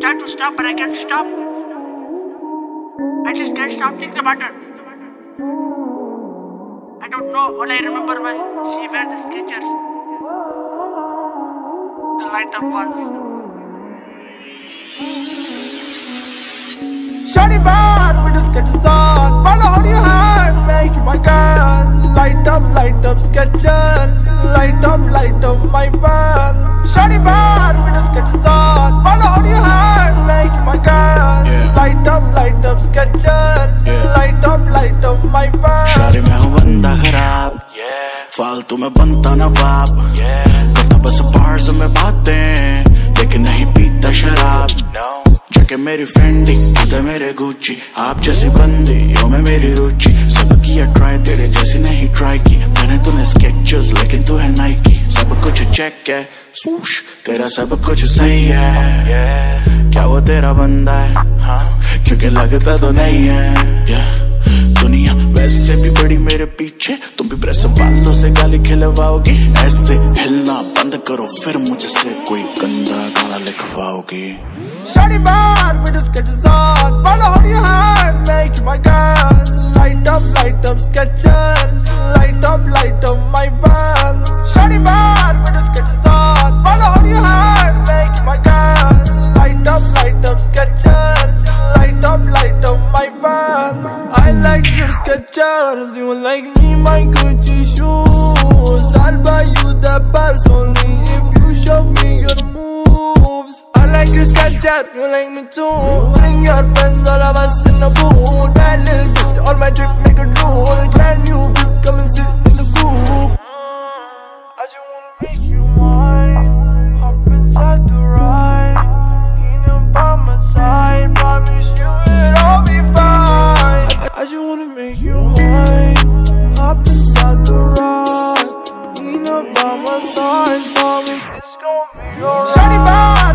try to stop, but I can't stop. I just can't stop thinking about her. I don't know. All I remember was she wear the Skechers, the light up ones. Shawty bad with the Skechers on Wanna hold your hand, make my girl Light up, light up Skechers Light up, light up my van Shawty bad फालतू में बनता नवाब करता बस bars में बातें लेकिन नहीं पीता शराब। जगह मेरी फेंडी खुद मेरे गुच्ची आप जैसी बंदी यो में मेरी रुचि। सब किया ट्राई तेरे जैसी नहीं ट्राई की। मैंने तूने स्केचेस लेकिन तू है नाइकी सब कुछ चेक है। सूश तेरा सब कुछ सही है। क्या वो तेरा बंदा है? हाँ क्योंकि लगता तो नहीं है। मेरे पीछे, तुम भी ब्रेस वालों से गाली खिलवाओगी। ऐसे हिलना बंद करो, फिर मुझसे कोई गंदा गाना लिखवाओगी। I like your Skechers. You like me, my Gucci shoes. I'll buy you the purse only if you show me your moves. I like your Skechers, you like me too. Bring your friends, all of us in the booth. Bad little By my side Promise it's gonna be alright